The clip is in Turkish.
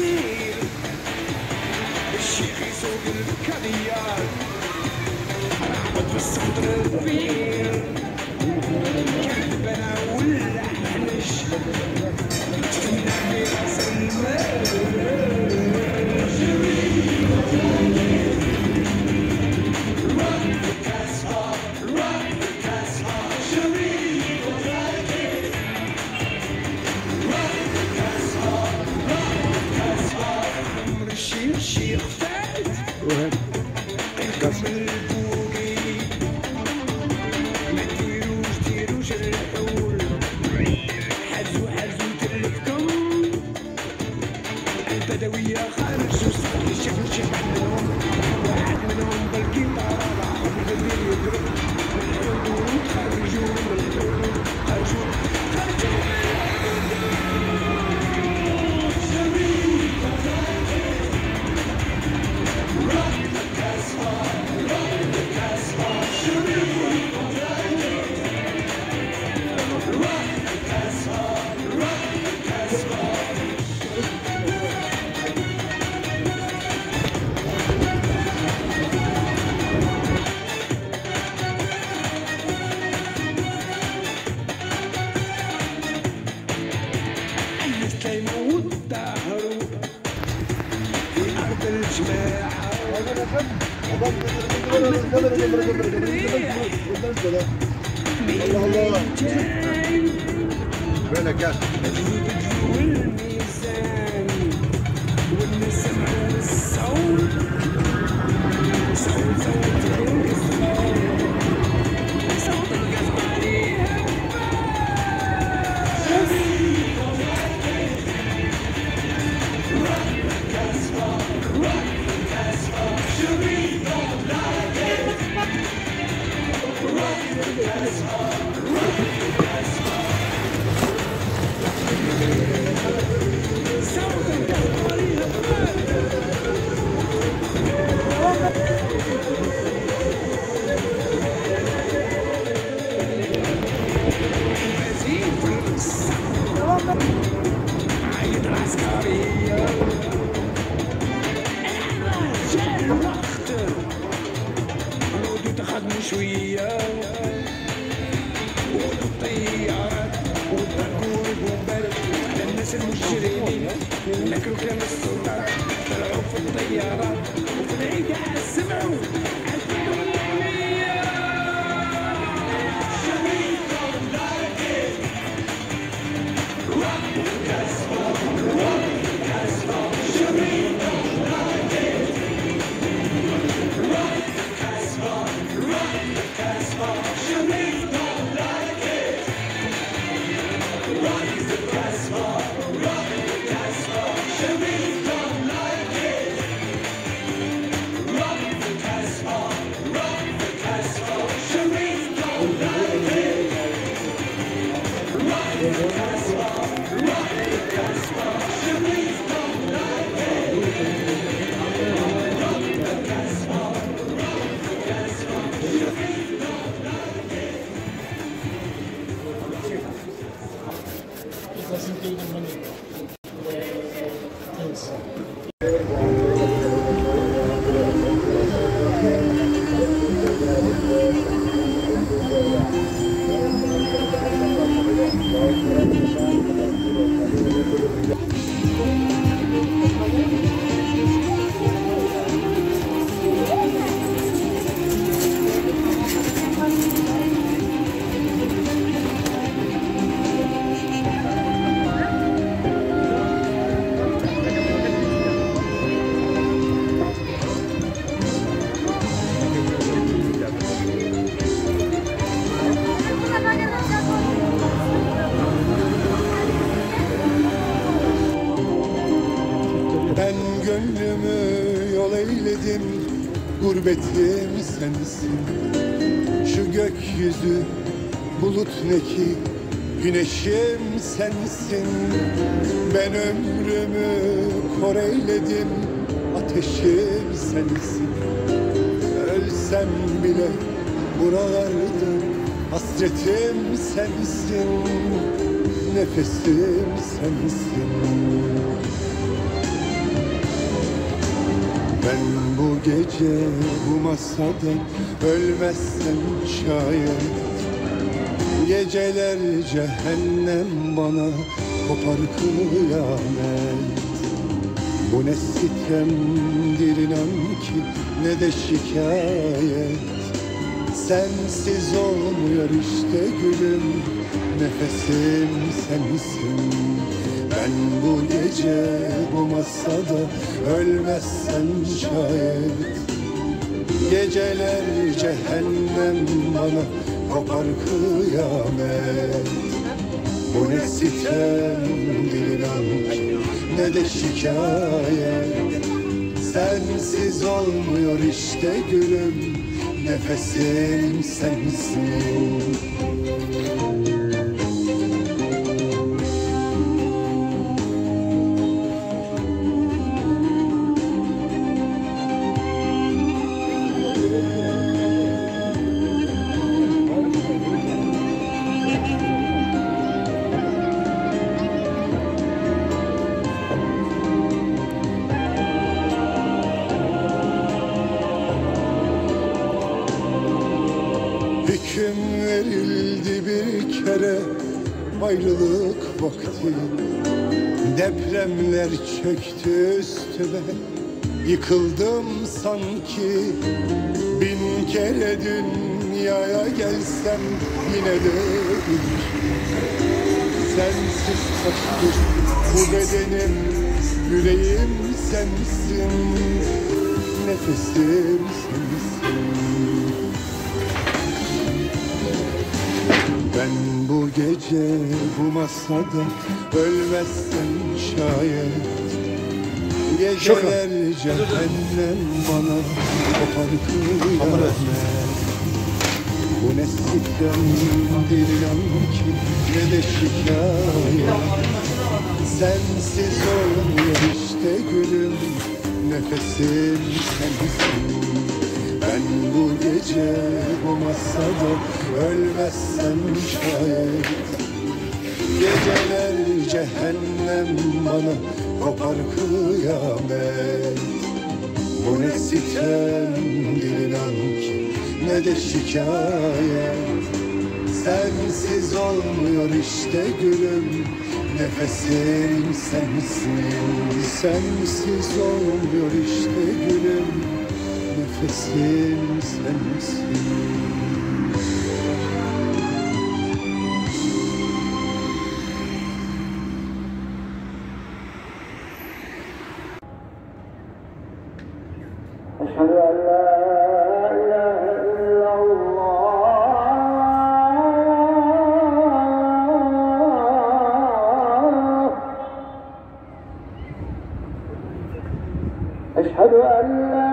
the Eşi soğuk kadiyan Mutlu sıfırı bir الله الله والصوت Pezinho, ناكلوا كلام السلطات طلعوا في الطيارات وفي العيد سمعوا. Gurbetim sensin Şu gökyüzü bulut ne ki? Güneşim sensin Ben ömrümü kor eyledim Ateşim sensin Ölsem bile buralarda Hasretim sensin Nefesim sensin Ben bu gece bu masada ölmezsem şayet Geceler cehennem bana kopar kıyamet. Bu ne sitemdir inan ki ne de şikayet. Sensiz olmuyor işte gülüm Nefesim sensin Ben bu gece bu masada ölmezsem şayet. Geceler cehennem bana kopar kıyamet. Bu ne sitemdir inan ki ne de şikayet. Sensiz olmuyor işte gülüm Nefesim sensin ayrılık vakti. Depremler çöktü üstüme. Yıkıldım sanki. Bin kere dünyaya gelsem yine de bir Sensiz kaçtır bu bedenim. Yüreğim sensin. Nefesim sensin Ben bu gece bu masada ölmezsem şayet. Geceler cehennem bana kopar kıyamet Bu ne sitemdir inan ki ne de şikayet. Sensiz olmuyor işte gülüm Nefesim sensin Ben bu gece bu masada ölmezsem şayet. Geceler cehennem bana kopar kıyamet. Bu ne sitemdir inan ki ne de şikayet. Sensiz olmuyor işte gülüm Nefesim sensin. Sensiz olmuyor işte gülüm Sense and sense. أشهد أن لا